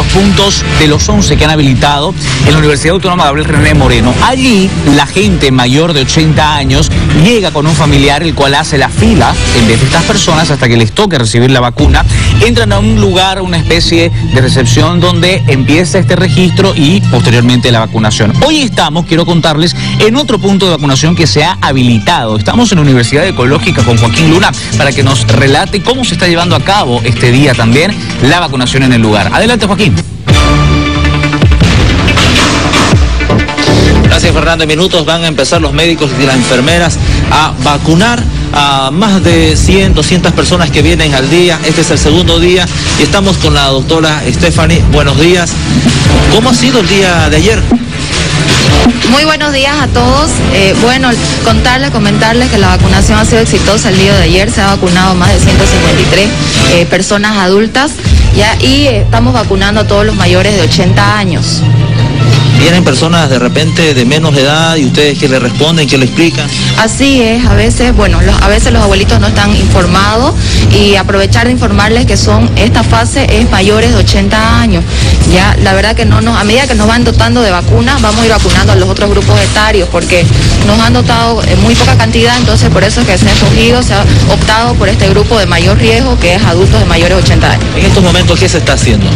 los puntos de los 11 que han habilitado en la Universidad Autónoma de Abel René Moreno. Allí la gente mayor de 80 años llega con un familiar el cual hace la fila en vez de estas personas hasta que les toque recibir la vacuna. Entran a un lugar, una especie de recepción donde empieza este registro y posteriormente la vacunación. Hoy estamos, quiero contarles, en otro punto de vacunación que se ha habilitado. Estamos en la Universidad Ecológica con Joaquín Luna para que nos relate cómo se está llevando a cabo este día también la vacunación en el lugar. Adelante, Joaquín. Fernando. En minutos van a empezar los médicos y las enfermeras a vacunar a más de 100, 200 personas que vienen al día. Este es el segundo día y estamos con la doctora Stephanie. Buenos días. ¿Cómo ha sido el día de ayer? Muy buenos días a todos. Eh, bueno, contarles, comentarles que la vacunación ha sido exitosa el día de ayer. Se ha vacunado más de 153 eh, personas adultas ya, y estamos vacunando a todos los mayores de 80 años. Vienen personas de repente de menos edad y ustedes que le responden, que le explican. Así es, a veces, bueno, los, a veces los abuelitos no están informados y aprovechar de informarles que son, esta fase es mayores de 80 años. Ya, la verdad que no nos, a medida que nos van dotando de vacunas, vamos a ir vacunando a los otros grupos etarios porque nos han dotado en muy poca cantidad, entonces por eso es que se ha escogido, se ha optado por este grupo de mayor riesgo que es adultos de mayores de 80 años. En estos momentos, ¿qué se está haciendo?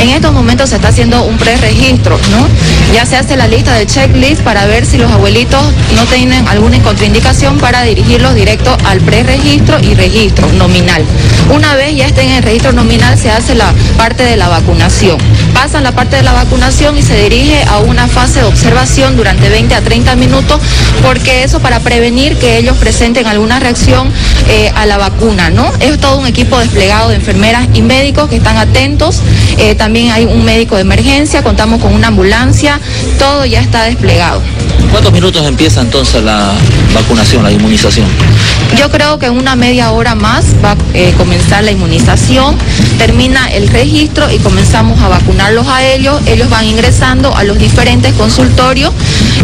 En estos momentos se está haciendo un preregistro, ¿no? Ya se hace la lista de checklist para ver si los abuelitos no tienen alguna contraindicación para dirigirlos directo al preregistro y registro nominal. Una vez ya estén en el registro nominal se hace la parte de la vacunación. Pasan la parte de la vacunación y se dirige a una fase de observación durante 20 a 30 minutos porque eso para prevenir que ellos presenten alguna reacción eh, a la vacuna, ¿no? Es todo un equipo desplegado de enfermeras y médicos que están atentos. Eh, también hay un médico de emergencia, contamos con una ambulancia, todo ya está desplegado. ¿Cuántos minutos empieza entonces la vacunación, la inmunización? Yo creo que en una media hora más va a eh, comenzar la inmunización, termina el registro y comenzamos a vacunarlos a ellos. Ellos van ingresando a los diferentes consultorios,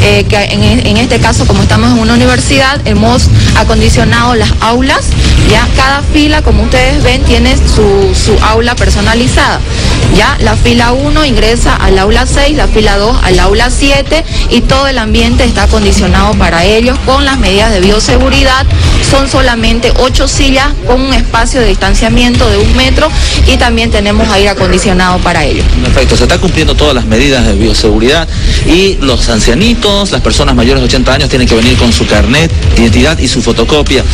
eh, que en, en, este caso como estamos en una universidad, hemos acondicionado las aulas. Ya cada fila, como ustedes ven, tiene su, su aula personalizada. Ya la fila 1 ingresa al aula 6, la fila 2 al aula 7 y todo el ambiente está acondicionado para ellos con las medidas de bioseguridad. Son solamente 8 sillas con un espacio de distanciamiento de un metro y también tenemos aire acondicionado para ellos. Perfecto, se está cumpliendo todas las medidas de bioseguridad y los ancianitos, las personas mayores de 80 años tienen que venir con su carnet, identidad y su fotocopia.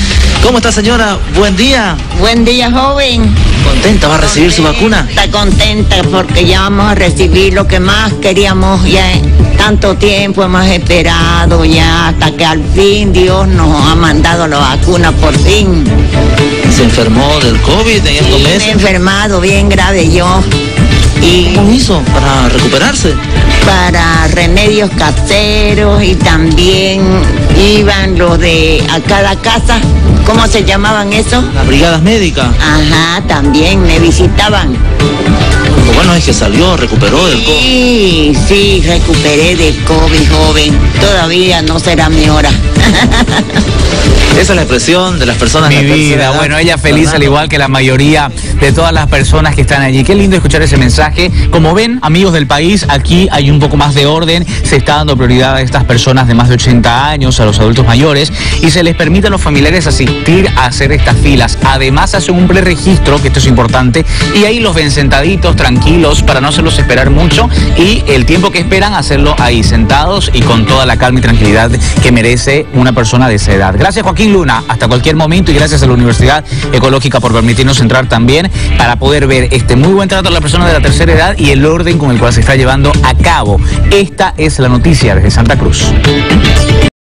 ¿Cómo está señora? Buen día. Buen día, joven. ¿Contenta? ¿Va a recibir su vacuna? Está contenta porque ya vamos a recibir lo que más queríamos ya tanto tiempo hemos esperado ya hasta que al fin Dios nos ha mandado la vacuna por fin. ¿Se enfermó del COVID en estos meses? Me he enfermado bien grave yo. Y ¿Cómo hizo para recuperarse? Para remedios caseros y también iban los de a cada casa, ¿cómo se llamaban eso? Las brigadas médicas. Ajá, también me visitaban. Lo bueno es que salió, recuperó del COVID. Sí, sí, recuperé del COVID, joven. Todavía no será mi hora. Esa es la expresión de las personas Mi la vida, bueno, ella feliz Fernando. al igual que la mayoría de todas las personas que están allí. Qué lindo escuchar ese mensaje. Como ven, amigos del país, aquí hay un poco más de orden. Se está dando prioridad a estas personas de más de 80 años, a los adultos mayores, y se les permite a los familiares asistir a hacer estas filas. Además, hacen un preregistro, que esto es importante, y ahí los ven sentaditos, tranquilos, para no hacerlos esperar mucho, y el tiempo que esperan, hacerlo ahí, sentados y con toda la calma y tranquilidad que merece una persona de esa edad. Gracias, Joaquín Luna, hasta cualquier momento, y gracias a la Universidad Ecológica por permitirnos entrar también para poder ver este muy buen trato a la persona de la tercera edad y el orden con el cual se está llevando a cabo. Esta es la noticia desde Santa Cruz.